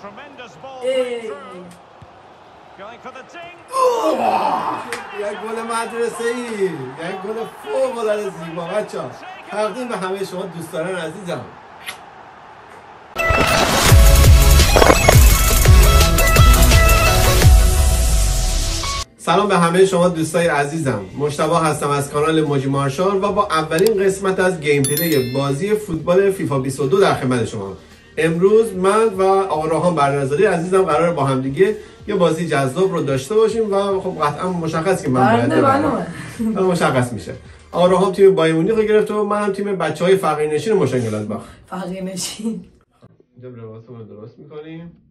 Tremendous ball Hey. played through. Going for the ding. یک گل مدرسه ای یک گل فوق العاده زیبا بچه ها تقدیم به همه شما دوستان عزیزم سلام به همه شما دوستای عزیزم. مشتبه هستم از کانال موجی مارشال و با اولین قسمت از گیم پلی بازی فوتبال فیفا 22 در خدمت شما. امروز من و آقا راهان برنظری عزیزم قرار با همدیگه یه بازی جذاب رو داشته باشیم و خب قطعا مشخص که من باید بنده ببرم. بنده حالا مشخص میشه. آقا راهان تیم بایمونی رو گرفته و من هم تیم بچه های فقیر نشین مشنگلادباخ. فقیه نشین. اینجا لباسمون رو درست می‌کنیم.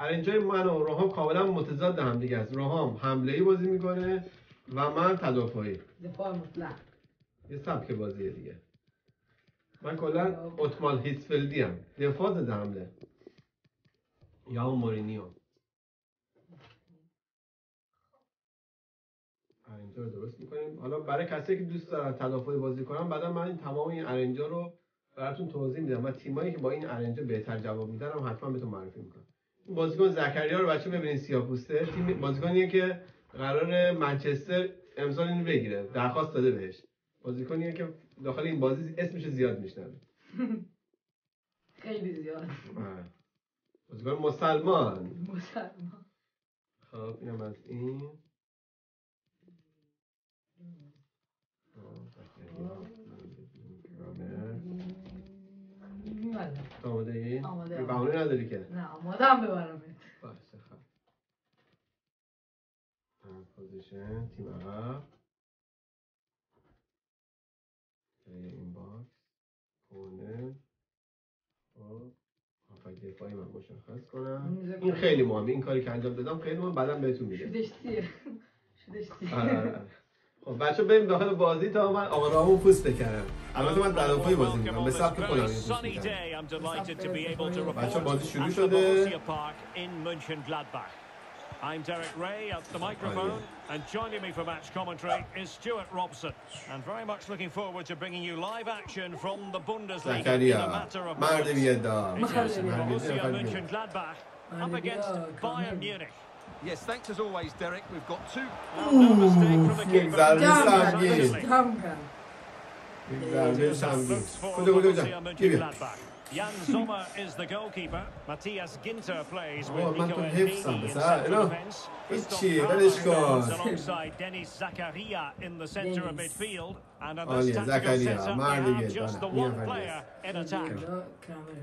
ارنجای من و روحام کاملا متضاد هم دیگه است. روحام حمله ای بازی می‌کنه و من تدافعی. دفاع مطلق. یه سبک بازیه دیگه. من کلا اتمال هیتفلدی هم دفاع ضد حمله. یا مورینیو. ارنجا رو درست می‌کنیم. حالا برای کسی که دوست دارن تدافعی بازی کنن بعدا من این تمام این ارنجا رو براتون توضیح میدم و تیمایی که با این ارنجا بهتر جواب میدن هم حتما بهتون معرفی می‌کنم. بازیکن زکریا رو بچه ببینید سیاپوسته تیم بازیکنیه که قرار منچستر امسال اینو بگیره. درخواست داده بهش. بازیکنیه که داخل این بازی اسمش زیاد میشنوه. خیلی زیاد. بازیکن مسلمان. مسلمان. خب اینم از این بله. آماده ای؟ آماده، به آماده. بهانه نداری که نه آمادم ببرم باشه خب. هم پوزیشن تیم عقب. این باکس کونه خب دفاعی من مشخص کنم. این خیلی مهمه این کاری که انجام دادم خیلی مهمه بعدا بهتون میگم. شدش سیر شدش سیر آره، آره، آره. خب بچه بریم داخل بازی تا من آقا رامون پوست بکنم البته من تدافعی بازی میکنم به سبک خودم این پوست sunny میکنم day, I'm delighted to be able to بچه report بازی شروع at the شده Borussia Park in Mönchengladbach. I'm Derek Ray at the microphone, and joining me for match commentary is Stuart Robson. And very much looking forward to bringing you live action from the Bundesliga in a زکریا matter of مرد moments. بیدار It is مرد Borussia بیدار Mönchengladbach up Mardi against Gras, Bayern come on. Munich. Yes, thanks as always, Derek. We've got two. Well, no mistake from the keeper. ضربه جمع سنگین کرد جمع کرد یک ضربه سنگین Looks for کجا کجا Borussia کجا کی بیا Mönchengladbach. Jan Sommer is the goalkeeper. Matthias Ginter plays with آه، من Nico تو Elneny حفظم in پسر central اینا defence. هیچی Christoph ولش Kramer کن stands alongside Denis Zakaria in the centre of Dennis. midfield. And in عالیه، this tactical زکریا. setup, مرد they have بیاد، just the بله. one میرم player in attack. اینجا کرامر.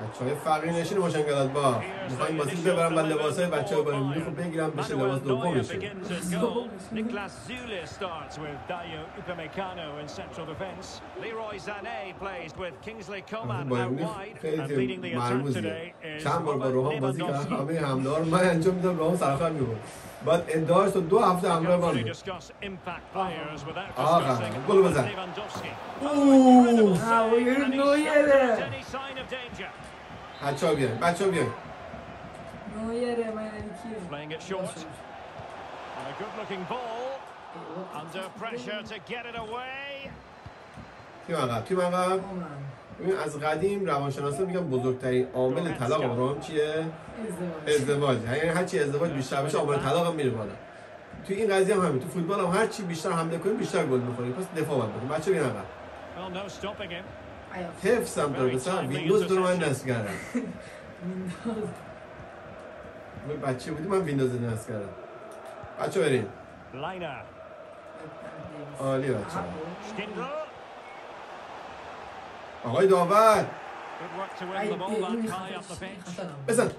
بچه های فرقی نشین باشن که با می‌خوایم بازی ببرم بنده لباس های بچه ها برای می‌خوایم بگیرم بشه لباس دوبا میشه بایم می‌خوایم خیلی مرموزی چند بار با روحان بازی که همه همدار من انجام میدم روحان سرخه هم میبود باید و دو هفته همراه با میبود آقا بلو بزن. اوه. هاوی نویره. بچه ها بیان بچه ها بیان نویره من یعنی کیه؟ A good-looking ball. Under pressure to get it away. تیم عقب تیم عقب. ببین از قدیم روانشناسا میگن بزرگترین عامل طلاق آرام چیه؟ ازدواج. ازدواج. یعنی هر چی ازدواج بیشتر بشه عامل طلاق هم میره بالا. تو این قضیه هم همین تو فوتبال هم هر چی بیشتر حمله کنیم بیشتر گل می‌خوریم پس دفاع باید بکنیم بچه بیان عقب. حفظم داره مثلا ویندوز دور من نصب کردم. ویندوز. بچه بودی من ویندوز نصب کردم. بچه بریم. عالی بچه. آقای داور. بزن.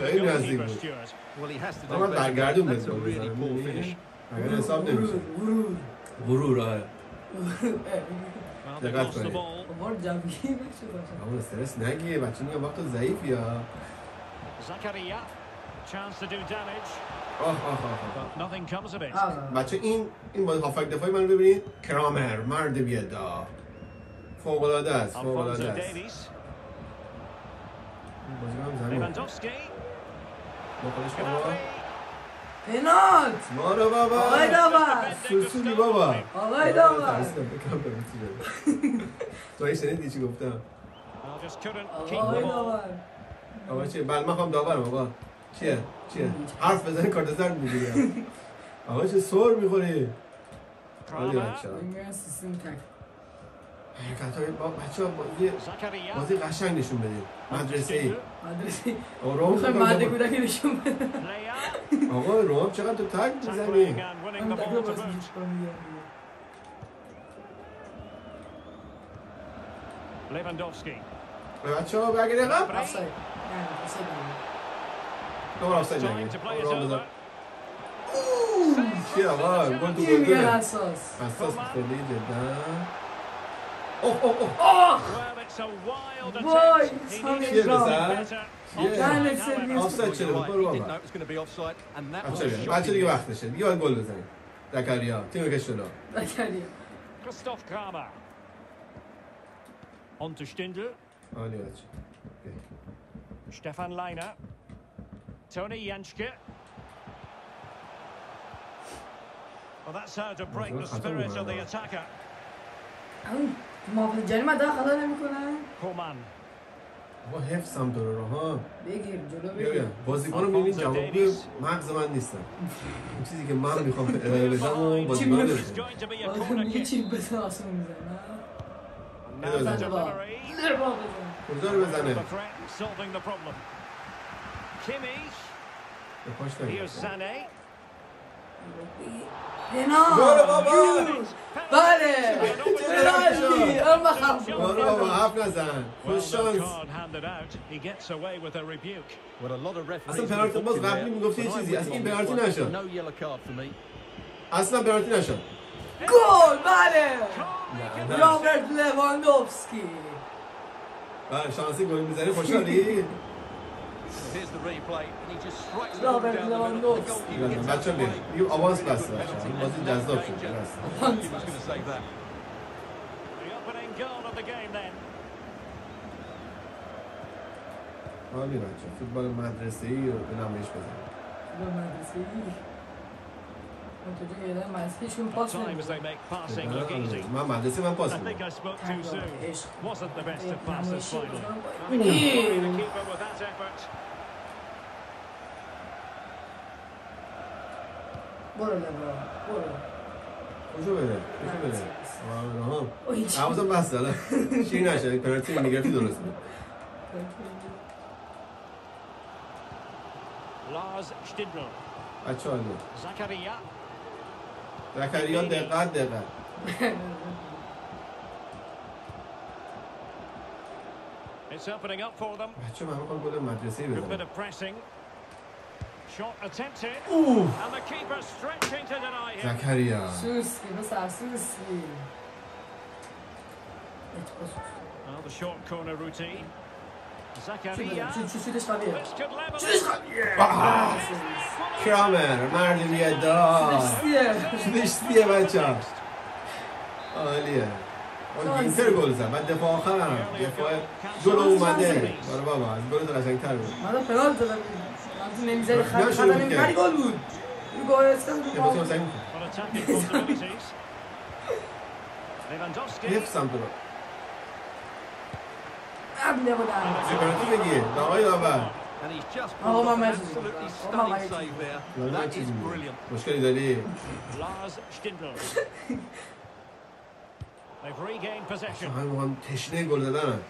خیلی این بود. من برگردون بزن اگر حساب نمیشه. غرور. غرور آره. دقت کنید. ball. بابا استرس نگیه بچه میگم وقت ضعیفی ها. Chance to do damage, nothing comes of it. بچه این این باید هافک دفاعی من رو ببینید کرامر مرد بیادا فوق العاده است فوق العاده است Davies. Lewandowski. با خودش بابا پنالت بارو بابا. آقای داور سوسولی بابا. آقای داور تو این شنیدی چی گفتم؟ آقای. داور آقا چیه؟ بله من خواهم داورم آقا. چیه؟ چیه؟ حرف بزنی کارت زرد می‌گیری. آقا چه سر می‌خوری؟ عالی Kramer. بچه ها. بازی قشنگ نشون بدید مدرسه ای مدرسه آقا می‌خوای مهد کودک نشون بده. آقا روم چقدر تو تک می‌زنی هم the تک ball to باز Lewandowski. بچه ها بگیری قبل آفساید. دوباره آفساید it روم بزن over. چیه آقا گل تو گل دونه حساس حساس خیلی جدا اوه اوه اوه آه Well, it's a wild Boy, attempt. He Tommy needed to Brown. do better. Yeah. Offside, Daniel however. Silva. آفساید Well, چرا you're right. برو He didn't know بابا it was going to be offside, and that was بچه shocking. بچه دیگه وقتشه دیگه باید گل بزنی زکریا تیم کش جلو زکریا Christoph Kramer. On to Stindl. عالی بچه Stefan Leiner. Tony Janschke. Well, that's how to break the spirit of the attacker. اون جریمه داخل نمی‌کنن Coman. با حفظم تو رو ها بگیر جلو بگیر بازیکن رو می‌بینی جوابگوی مغز من نیستن اون چیزی که من می‌خوام ارائه بدم و بازیکن It's نمیشه going to be a آدم corner میگه kick. چی بزن آسون میزن Now the بزن. delivery. نه با بزن. کجا رو بزنه. به پاش نگیر. بله. پنالتی اما خب برو بابا حرف نزن. خوش شانس. اصلا پنالتی باز قبلی می‌گفتی یه چیزی. اصلا این پنالتی. نشد. اصلا پنالتی نشد. گل بله. رابرت لواندوفسکی. بله شانسی گل می‌زنی خوشحالی؟ Here's the replay, and he just strikes the Robert ball down the middle. The Lewandowski. goalkeeper gets out بچه of the بیا way. یه آوانس بسته بچه این بازی جذاب شد Danger. بس. I thought he was going to say that. The opening goal of the game then. عالی بچه فوتبال مدرسه ای رو به نمایش بزن به مدرسه ای اون تو دیگه یادم مدرسهشون پاس. من مدرسه من پاس. برو لبران برو کجا بره کجا بره آه، آها. حواسم بس الان شیر نشه پنالتی می‌گرفتی درست بود Lars Stindl. عالی Zakaria. زکریا دقت دقت It's opening up for them. بچه من میخوام گل مدرسه ای Good bit بزنم of pressing. Shot attempted. اوه And the keeper stretching to deny him. زکریا سوسکی پسر سوسکی Well, the short corner routine. چی قویه. قویه. کرامر مرد بیادار چیزش دیه بچه عالیه اون اینتر گل زد بعد دفاع آخر هم دفاع جلو اومده برو بابا از گل تو قشنگتر بود من دا پنال دادم من تو نمی‌زنی خط خط نمی‌زنی. گل بود این گل استم یه تو بسیم پا زمین On attacking possibilities. Lewandowski. حفظم تو رو قبل بودم چه به آقای داور. And he's just pulled off an my absolutely message. Stunning my save there. داور That چیزی is میگه. brilliant. مشکلی داری؟ Lars Stindl. They've regained possession. همه موقع تشنه گل زدن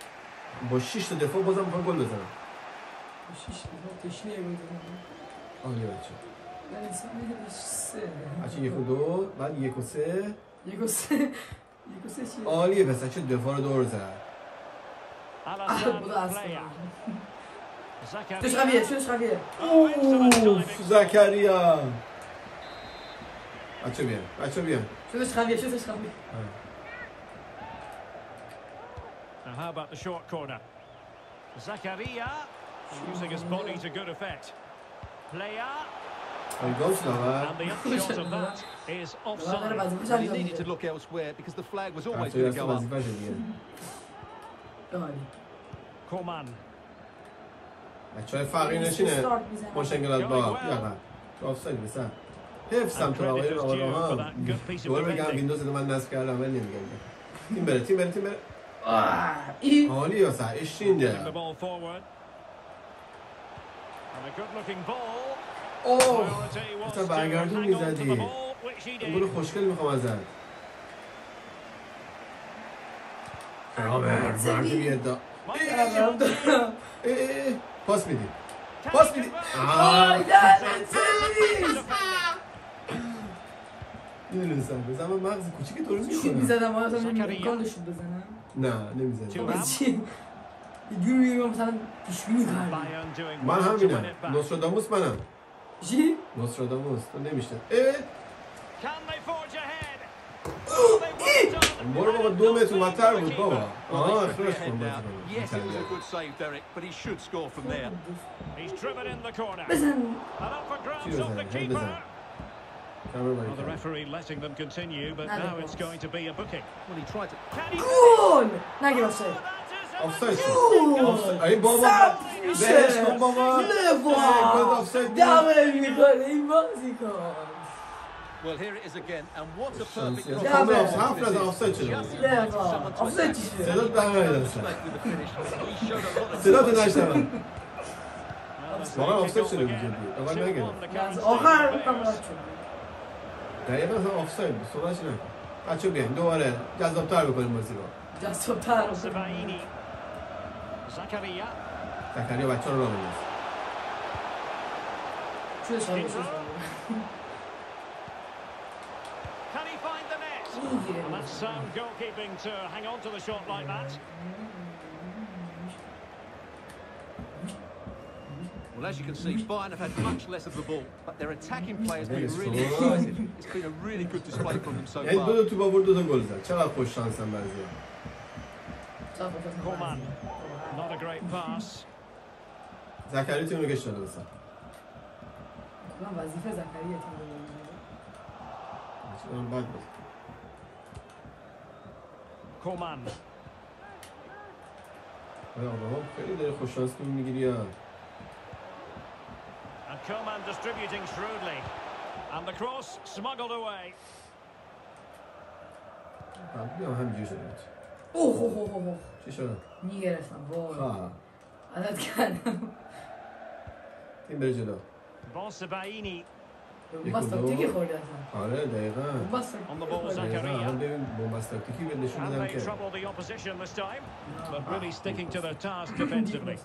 با 6 تا دفاع بازم می‌خوان گل بزنن شیش دفعه تشنیه گل زدم عالی بچه من انسان میگه سه. بچه یک و دو بعد یک و سه. یک و سه. یک و سه چیه عالیه پس چه دفاع رو دور زد. Alassane بوده اصلا Player. توش Zakaria. قویه توش قویه Oh, excellent اوف diving. زکریا بچه بیان بچه بیان توش قویه توش قویه Now, how about the short corner? Zakaria using his body to good effect. Player, گل داور and the upshot of that is داور داره offside. وظیفه‌ش And he انجام needed to میده look elsewhere because the flag was always توی going to اصلا go up. Coman. بچه های فقیر نشینه. مشنگلات با. یقا تو آفساید بسن. حفظم تو آقای آقا ها دوباره بگم ویندوز من نصب کردم ولی نمیگم. تیم بره تیم بره تیم بره. عالی یا سر looking ball. اوه to برگردون می‌زدی. این گل. خوشگل می‌خوام ازت رامر مردی بیاد دا Might Eh, be a chance here. اه، اه، اه. پاس میدی پاس میدی می‌دونستم بزن من مغز کوچیک تو رو شوت می‌کنم می‌زدم آیا داشت شوت بزنم نه بابا چی یه جوری میگم مثلا پیشبینی کردم من همینم. نوستراداموس منم چی؟ نوستراداموس تو نمیشه اه took اخراج their کن head بازی down. کن. Yes, it was a good save, Derek, but he should score from there. He's driven in the corner. بزن And up for grabs Cheers, off the Ed. keeper. Head کمر باری Well, the کرد. referee letting them continue, but Not a now it's cross. going to be a booking. Well, he tried to. Can he گل نگیر Oh, آفساید that is a آفساید magnificent شد. goal. آفساید. ای بابا ثبت Well, here it is again, and what a perfect cross. از کامل Yeah, آفساید حرف نزن آفساید شده Just بود. expected لوا someone to آفساید attack. چی شده صدا در نیدم Mistake with the finish. He showed a lot of صدا تو class. نشنم Well, the واقعا safety آفساید goal شده بود again. جدی آقا 2-1 نگه the current از state آخر of گفتم affairs. راحت شد دقیقا اصلا آفساید بود صحبتش نکن بچه بیاین دوباره جذابتر بکنیم بازی رو جذاب‌تر Sebaini. Zakaria. زکریا بچه رو راه بنداز And that's sound goalkeeping to hang on to the shot like that. Well, as you can see, Bayern have had much less of the ball, but their attacking players have been really incisive. It's been a really good display from them so far. El böyle topa vurdu da gol zaten. Çala koş şansın benziyor. Koman. Not a great pass. Zakaria tümünü geçti aramızda. Ulan vazife Zakaria'ya a Bak bak. Coman. آره آقا خیلی داره خوش شانس تو می‌گیری یا And Coman distributing shrewdly. And the cross smuggled away. بیام همینجوری شده بود اوه اوه اوه اوه چی شده؟ می‌گرفتم وای خواه عدد کردم تیم بره جلو Bon Sebaini. بس تاکتیکی خوردی اصلا آره دقیقا بس On the ball, تاکتیکی دقیقا Zakaria. هم ببین بومبست تاکتیکی به نشون And بدم they که trouble the opposition this time. But really sticking to their task defensively.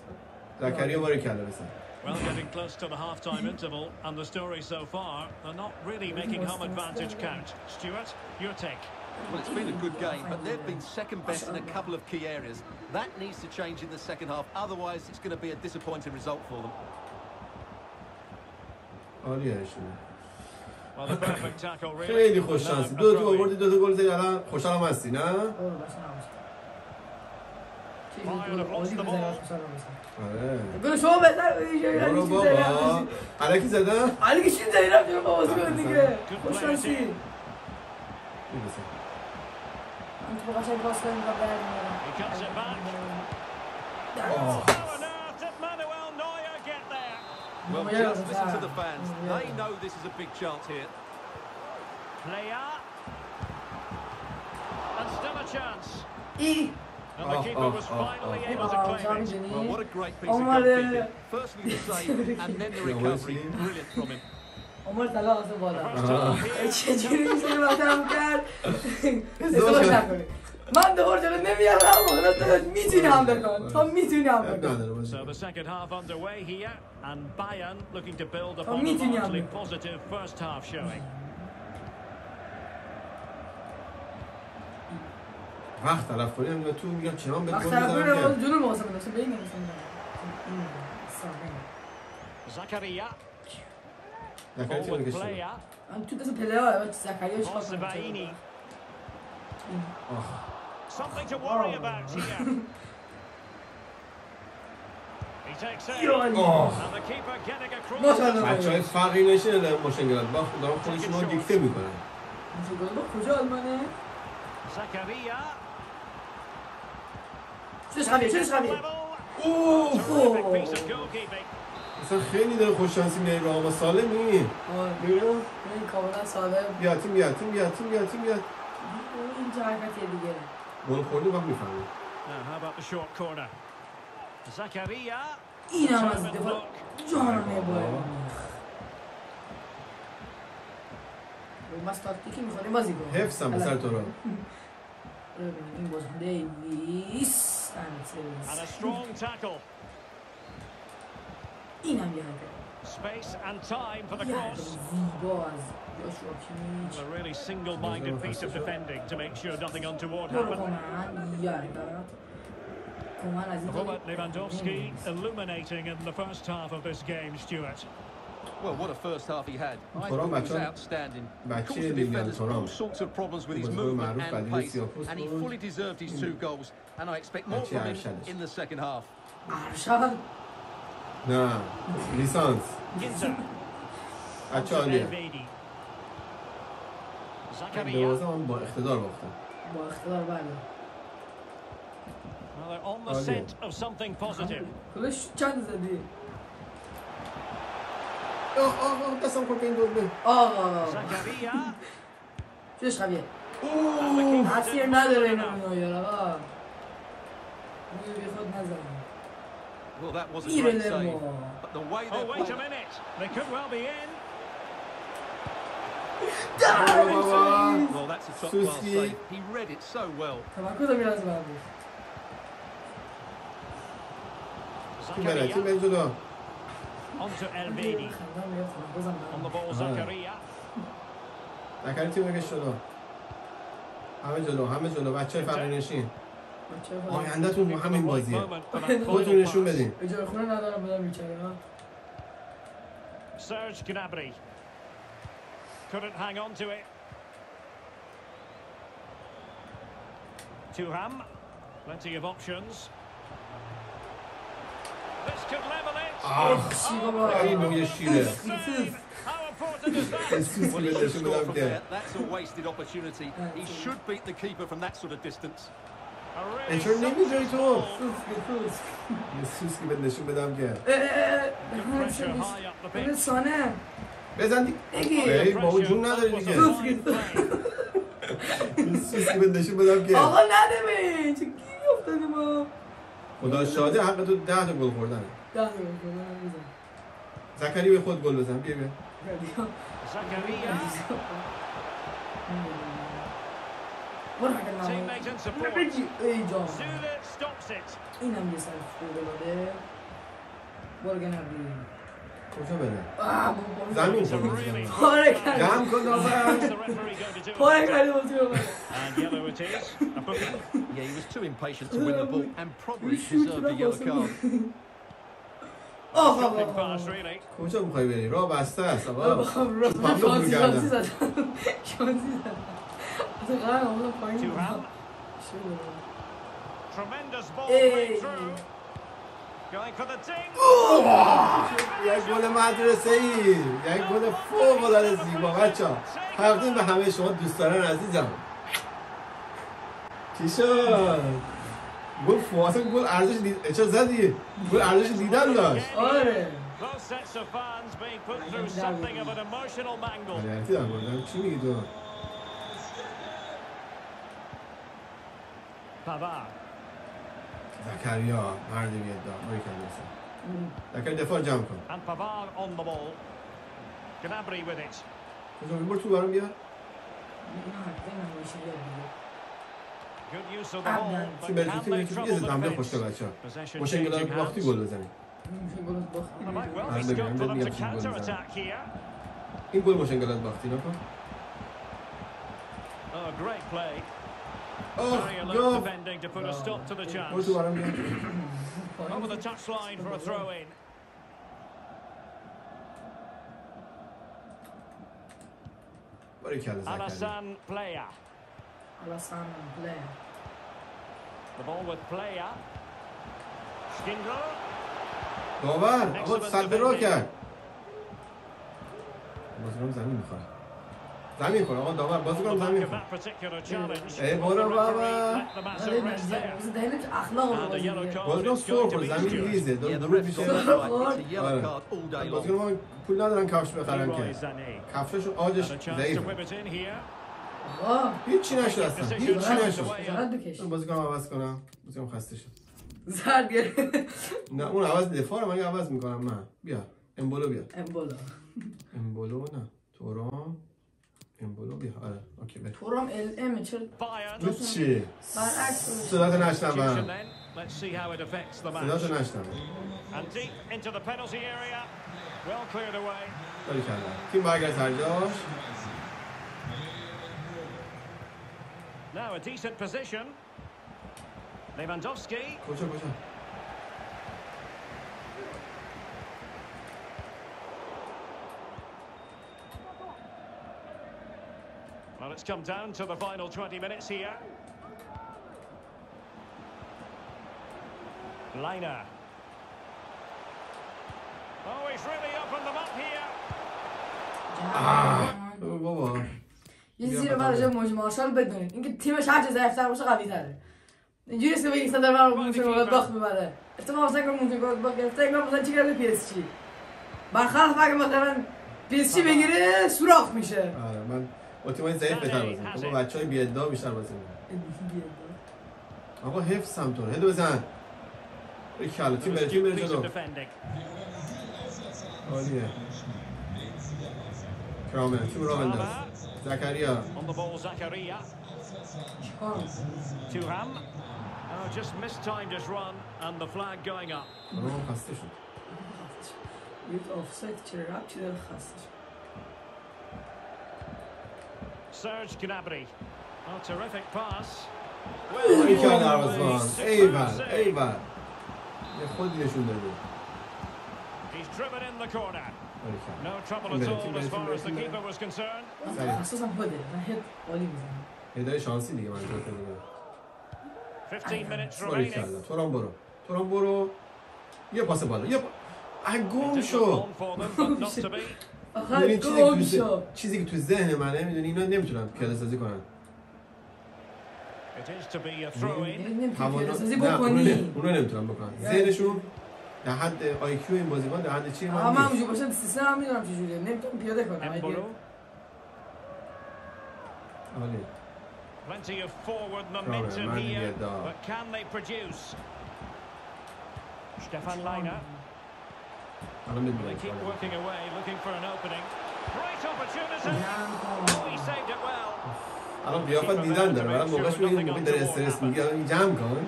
زکریا باری کرده بسن Well, getting close to the half-time interval, and the story so far, they're not really making home advantage count. Stuart, your take. Well, it's been a good game, but they've been second best in a couple of key areas. That needs to change in the second half, otherwise it's going to be a disappointing result for them. عالی هشونه خیلی خوش شانسی. دو تا throw-in. آوردی دو تا گل زدی الان خوشحالم هستی نه؟ تو باشم آره. برو شما بهتر برو بابا؟ علکی زدم؟ که چی زدی رفتی با بازی کن دیگه. خوش شانسی. من تو کنیم و. Well, Yeah, just listen to yeah. the fans. Yeah. They know this is a big chance here. Player. And still a chance. ای And the Oh, keeper oh, was oh, finally oh. able to آه، claim it. جانی Well, what a great piece of Oh, my goalkeeping. God. Firstly the save, and then the Yeah, recovery. Wesley. Brilliant from him. عمر طلا واسه The بالا first half here. چجوری میشه بدم کرد ازدواج نکنی من دوباره جلو نمیارم. حالا تو می‌تونی هم بکن. تو می‌تونی نداره بازی So the second half underway here, and Bayern looking to build upon a meeting largely positive first half showing. وقت تلف کنی هم تو میگم چنان بهت وقت طرف که جلو داشته. به این زکریا. من تو دست پله ها زکریا. آه. Something to worry Oh. about here. He takes it. آه. And the keeper getting across. ماشاءالله. بچه های فقیر نشینه دارن مشنگلات با دارن خودشون رو دیکته می‌کنن با کجا آلمانه؟ Zakaria. چش خبیه چش Level. اوه. اصلا خیلی داره خوششانسی میاد رو آقا سالمی آره. ببین این کاملا ساده بیا تیم بیا تیم بیا تیم بیا تیم بیا این چه حرکتیه دیگه گل corner? Zakaria. این هم از دفاع. جانانه باید بس تاکتیکی می‌خوریم بازی کنیم حفظم به سر تو رو ببینیم این باز دیویس. این هم یه حرکت Space and time for the cross. A really single-minded piece of defending to make sure nothing untoward happened. Robert Lewandowski illuminating in the first half of this game, Stuart. Well, what a first half he had. I thought he was outstanding. Caused the defenders all sorts of problems with his movement and pace, and he fully deserved his two goals, and I expect more from him in the second half. نه لیسانس. بچه عالیه Zakaria. من با اقتدار باختم با اختیار بله Oh. کلش چند زدی آه آه آه دستم به این دوربه آقا Zakaria. چش خبیه تاثیر didn't نداره follow این enough. نمیار آقا روی بی خود Well, that was a میره great save. لما But the way Oh, they're wait a playing... minute. They could well be in. بابا Well, that's a top-class Susi. save. He read it so well. تمرکز هم میرز من تیم بره تیم Zakaria. بره جلو Onto Elvedi. خندم میاد تمرکزم On the برم ball, Ah. Zakaria. نکردی تیم بکش جلو همه جلو همه جلو بچه های فقیر نشین بچه ها آینده تون Looking for همین the right بازیه moment for that خودتون final نشون pass. بدین اجاره خونه ندارم بدم بیچاره ها Serge Gnabry. Couldn't hang on to it. Tuham. Plenty of options. This could level it. آه چی بابا این نوع شیره Save. How important is that? سوسی Well, he به should نشون score بدم from که there. That's a wasted opportunity. He should beat the keeper from that sort of distance. چرا نمی‌ذاری تو. سوسکی سوسک. یه سوسکی به نشون بدم که. سانه. بزن دی بگی. ای بابا جون نداری دیگه. یه سوسکی به نشون بدم که. آقا نده ببین چه گیری افتادیم ما خدا شاده حق تو ده تا گل خوردن ده تا گل. زکری به خود گل بزن. بیا بیا. Zakaria. برو حق نمو. Teammate and support. برگرد نماو. من تا بچی ایجا. اینا هم نصف رو بده. برگرد نماو. کو زبادا. زمین خوردن. حالا که جام کردن. پایش عالی بود تو. and yellow which is I put. Yeah, he was too impatient to win the ball and probably deserves the yellow card. اوه بابا. کو زبایی. رو بستر. خلاص خلاص زدن. خلاص زدن. Tremendous ball through. Going for the. یک گل مدرسه ای یک گل فوق العاده زیبا بچه ها تقدیم به همه شما دوستان عزیزم چی شد گل اصلا گل ارزش دید چه زدی گل ارزش دیدن داشت آره Both sets of fans being put through something of an emotional mangle. آره دارم گفتم چی میگی تو پاوار زکریا مردی میاد دا روی کلیسا زکریا دفاع جمع کن. اون pavar on the ball. Gnabry with it. تو زمین مرتو برام بیا چی بلدی تیمی تو بیزه دمده خوشتا بچا باشه انگلا رو باختی گل بزنی من ببینم بگم چی گل این گل باشه انگلا رو باختی نکن. Oh, great play. آه Very alert یا defending to put a stop to the برو chance. تو برام بیا Over the touchline for a throw-in. باری کلا زکریا Alassane Playa. Alassane Playa. The ball with Playa. Skindler. داور آقا صد راه کرد بازیکن زمین می‌خواد زمین کن آقا داور بازی back زمین کن. the برو بابا. بازی is سر کن زمین. ریزه. آره. بازی. ما پول ندارن کفش بخرن که. کفششون آجش. آقا. هیچی نشد اصلا هیچی نشد بازی کنم عوض کنم. بازی کنم خسته شد زرد گرفت. نه اون عوض دفاع رو من عوض می‌کنم. من. بیا. امبولو بیا. امبولا امبولو نه. تورام امبولو بیا آره اوکی بیا تو رو هم ال ام چرا Bayern. تو چی برعکس صداتو Egyptian نشنوم then. Let's see how it affects the match. صداتو نشنوم And deep into the penalty area. Well cleared away. باری کردم تیم برگرد سر جاش Now a decent position. Lewandowski. کجا کجا Well, it's come down to the final 20 minutes here. Liner. Oh, he's really opened them up here. بابا بابا یه چیزی رو برای موج مارشال بدونید اینکه تیمش هرچه ضعیف‌تر باشه قوی تره. اینجوری است که بگی صدر من رو ممکن باید باخت ببره اتفاقا مثلا که ممکن باید باخت گرفته انگار مثلا چی کرده؟ پی اس جی. برخلاف اگه مثلا پی اس جی بگیره سوراخ میشه. آره من با تیمای ضعیف بهتر بازی می‌کنم با بچهای بی ادعا بیشتر بازی می‌کنم آقا حفظ هم تو هدو بزن. ای کلا تیم بره تیم بره جلو. عالیه. کرامه تیم را بنداز. زکریا. Oh, just mistimed his run and the flag going up. خسته شد. یک آفساید چرا ربطی داره خسته شد. Serge Gnabry. Oh, terrific pass. Well, oh, oh, oh, oh, oh, oh, oh, oh, oh, oh, oh, oh, هدای شانسی دیگه من جاته بگم سوری کلا تو رو برو تو رو برو. یه پاسه بالا. یه پاسه بالا اگه گم شد. آخر می‌دونی چیزی که گم ذهن- چیزی که تو ذهن منه می‌دونی اینا نمی‌تونن پیاده سازی کنن نمی‌تونی بکنی. نمی- اونو نمی‌تونن بکنن. ذهنشون در حد آی کیو این بازیکن در حد چی؟ من من اونجا باشم سیستم هم می‌دونم چجوریه. نمی‌تونم پیاده کنم. عالی Plenty of forward man, momentum here, but can they produce? Stefan Leiner. الان They میدونم keep working away, looking for an opening. Great opportunity. Oh, he saved it well. الان قیافت دیدن داره برای موقعش میگه موقعی داره استرس میگه الان این جمع کن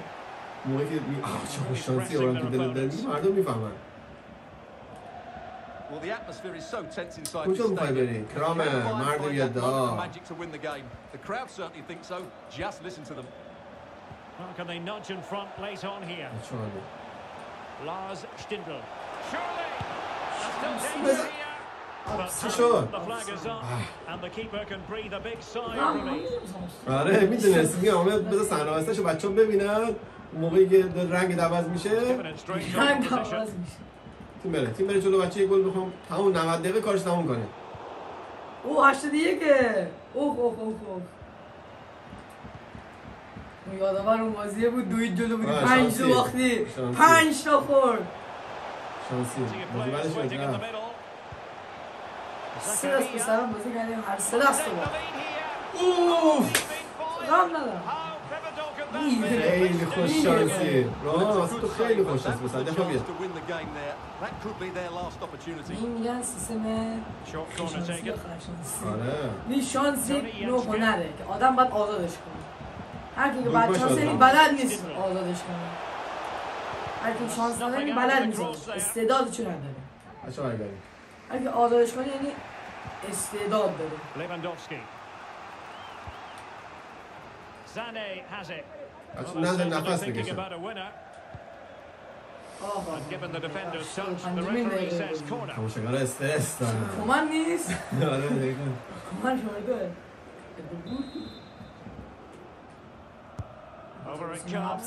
موقعی که می آه چه خوش شانسی آورم تو دلت دادی مردم میفهمن Well, the atmosphere is so tense inside کجا this میخوای stadium. بری Can کرامه Bayern مرد find بیا that moment of دا magic to win the game? The crowd certainly think so. Just listen to them. Well, can they nudge in front late on here? چه عالی. Lars Stindl. Surely! There's still danger here. But چی شد the flag is up, and the keeper can breathe a big sigh آه، of من relief. می‌دونم. آره می‌دونست میگه آمه بذار صحنه واسطه‌شو بچه‌ها ببینن اون موقعی که رنگ عوض میشه رنگ. عوض میشه تیم بره تیم بره جلو بچه یه گل بخوام تمام 90 دقیقه کارش تموم کنه او 81 اوه اوه اوه اوه اون یادآور اون بازیه بود دوید جلو بودی پنج. تا باختی. پنج تا خورد شانسی. The رفت middle. سه دست به سرم بازی کردیم. هر سه دست رو. اوف. غم. ندارم? خیلی خوش شانسی. it's a تو خیلی خوش شانسی. بسن the دفعه بیا. این میگن سیستم شانسی آره. این شانس یک نوع هنره که آدم باید آزادش کنه. هر کی که بعد شانس. یعنی بلد نیست آزادش کنه. هر کی شانس نداره یعنی بلد نیست. استعدادشو نداره. بچه برگردیم هر کی آزادش کنه یعنی استعداد داره. Lewandowski. Sané has it. بچه نظر نفس بکشن. تماشاگرها استرس دارن. کمن نیست. آره دقیقاً. کمن شده Over it comes.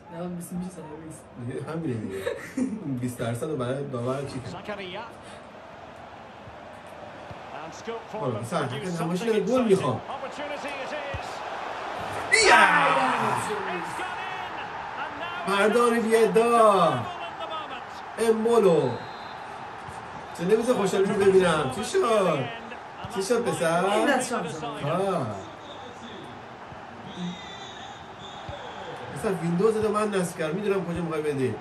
نه من 21 ساله بیست همینه 20 درصد رو برای داور چی کنم حالا آره، سر حقه نماشی بیا! بردار ویدا امبولو. چه نمیزه خوشحال رو ببینم. چی شد؟ چی شد پسر؟ این از شانس لطفا ویندوز رو من نصب کردم می‌دونم کجا می‌خوای بدی.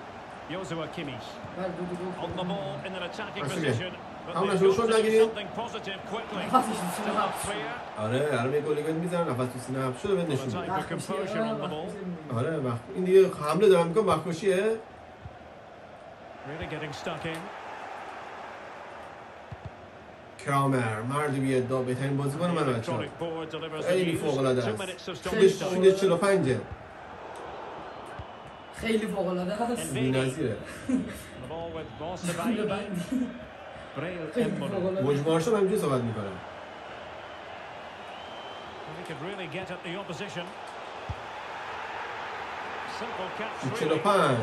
یوزوا کیمیش آره آره میگه لیگ می‌ذارن نفس تو سینه حبس شده بنشون آره وقت این دیگه حمله دارم میگم وقتشیه کرامر مرد بی ادعا بهترین بازیکن من بچه‌ها. این فوق العاده است. 45 خیلی فوق العاده است بی‌نظیره العاده مجموعشون همینجوری صحبت می‌کنه. He could really get at the opposition. Simple catch, really. 45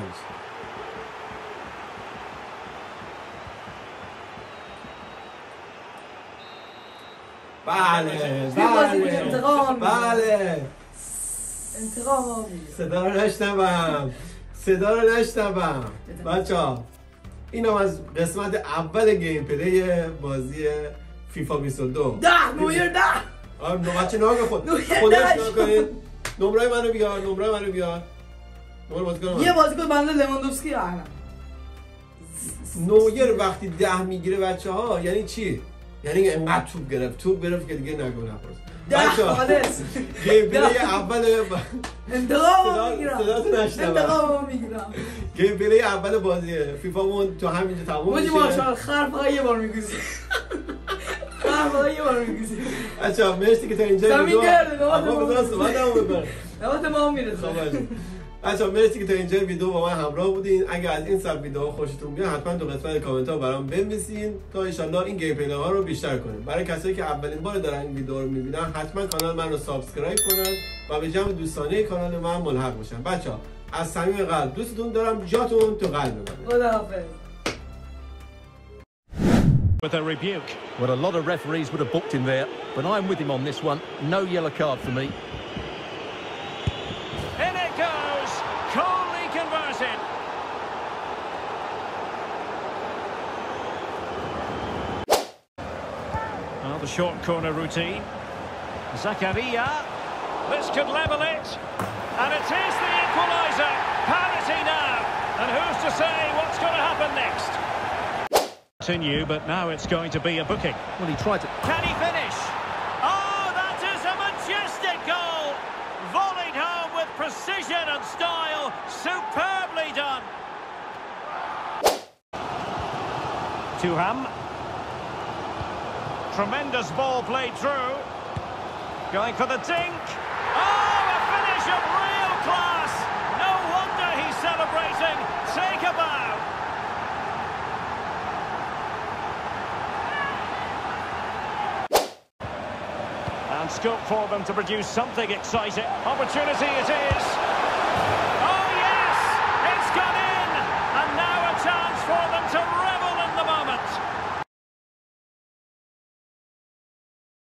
بله بله. بله. انتقام صدا رو نشنوم صدا رو نشنوم بچه ها این هم از قسمت اول gameplay بازی فیفا 22 ده نویر ده. آره بچه نگاه خود خودش کنید نمره منو بیار نمره منو بیار. نمره بازیکن یه من بازیکن بنده لواندوفسکی احنا نویر وقتی ده می‌گیره بچه ها یعنی چی؟ یعنی انقدر توپ گرفت. توپ گرفت که دیگه نگو نپرس. ده ها خالص. gameplay ده. اول انتقام می‌گیرم. gameplay اول بازی فیفا مون تو همینجا تموم میشه. ماشاءالله خر فقط یه بار میگوزی بچه ها مرسی که تا اینجا زمین نوبت ما می‌رسه. خب ها مرسی که تا اینجا ویدیو با من همراه بودین اگر از این سبک ویدیو خوشتون بیاد حتما تو قسمت کامنت ها برام بنویسین تا ایشالله این gameplay ها رو بیشتر کنیم برای کسایی که اولین بار دارن این ویدیو رو می‌بینن حتما کانال من رو subscribe کنن و به جمع دوستانه کانال من ملحق بشن بچه ها از صمیم قلب دوستتون دارم جاتون تو قلب من خدا حافظ With a rebuke. Well, a lot of referees would have booked him there, but I'm with him on this one. No yellow card for me. In it goes. Coldly converted. Now the short corner routine. Zakaria. This could level it. And it is the equaliser. Parity now. And who's to say what's going to happen next? Continue, but now it's going to be a booking. Well, he tried to Can he finish? Oh, that is a majestic goal! Volleyed home with precision and style. Superbly done. Tuham. Tremendous ball played through. Going for the dink. Oh, a finish of real class. No wonder he's celebrating. Take a bow. And scope for them to produce something exciting. Opportunity it is.